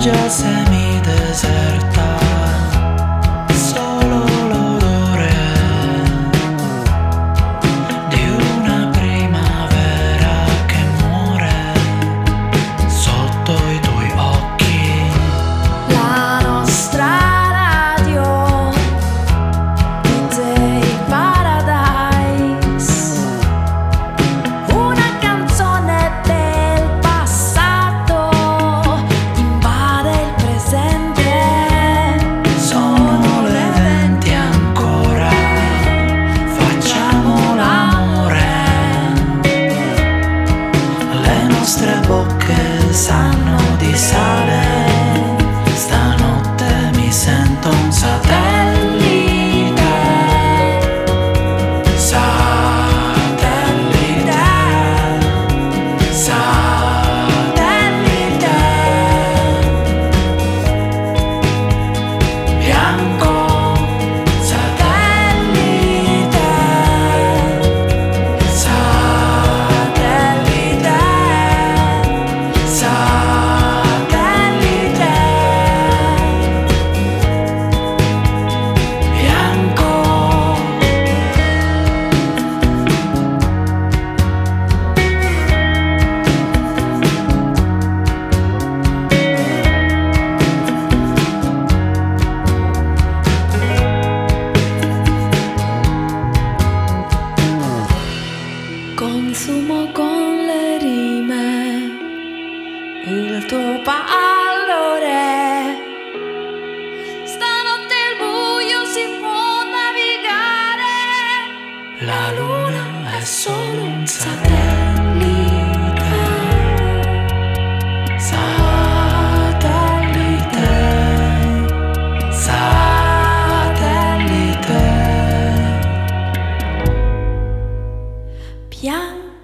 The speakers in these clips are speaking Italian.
just had nostre bocche sanno di sale, stanotte mi sento un satellite. Consumo con le rime il tuo pallore. Stanotte il buio si può navigare. la luna è solo un satellite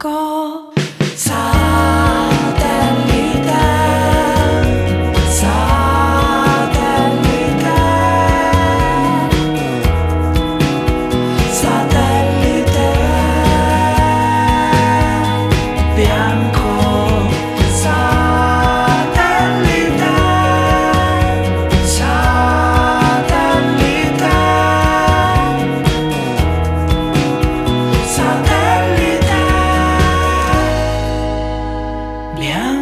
call. Yeah.